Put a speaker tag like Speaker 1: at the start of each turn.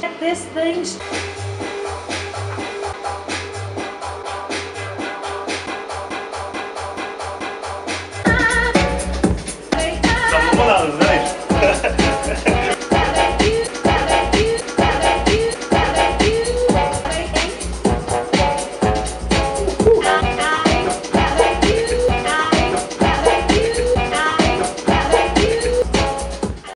Speaker 1: check this thing.